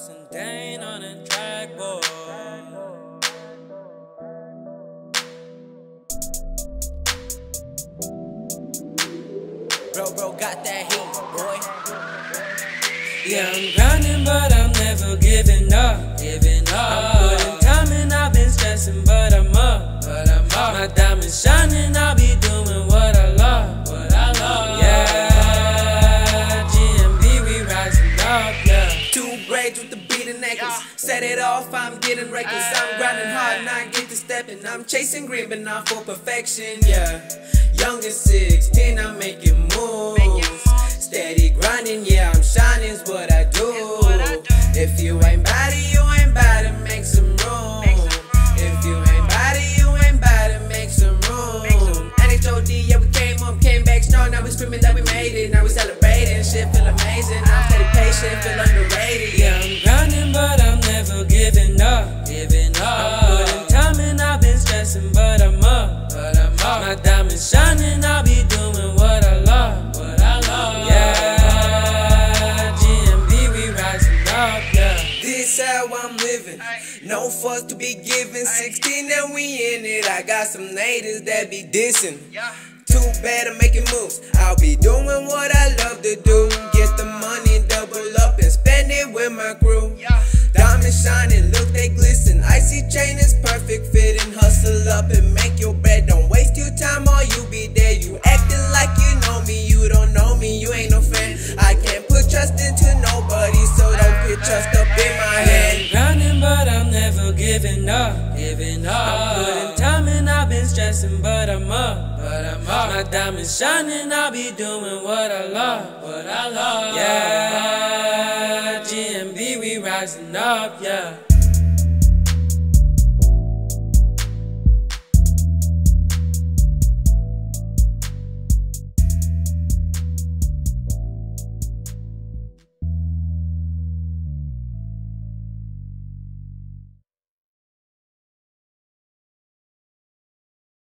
Dawson Dayne on a track, boy. Bro, bro, got that heat, boy. Yeah, I'm grinding, but I'm never giving up. Giving up. Braids with the beating necklace. Set it off, I'm getting reckless. I'm grinding hard and I get to stepping. I'm chasing green, but not for perfection. Yeah, young and 16, never giving up. Giving up. I'm putting time in, I've been stressing, but I'm up. But I'm up. My diamonds shining, I'll be doing what I love. What I love. Yeah, GMB, we rising up, yeah. This how I'm living. No fuck to be given. 16 and we in it. I got some natives that be dissing. Too bad I'm making moves. I'll be doing what I shining, look they glisten. Icy chain is perfect fitting. Hustle up and make your bed. Don't waste your time or you be there. You acting like you know me, you don't know me, you ain't no friend. I can't put trust into nobody, so don't put trust up in my head. Running, but I'm never giving up. Giving up. I'm putting time in, I've been stressing, but I'm up. But I'm up. My diamonds shining, I'll be doing what I love. What I love. Yeah, rising up, yeah.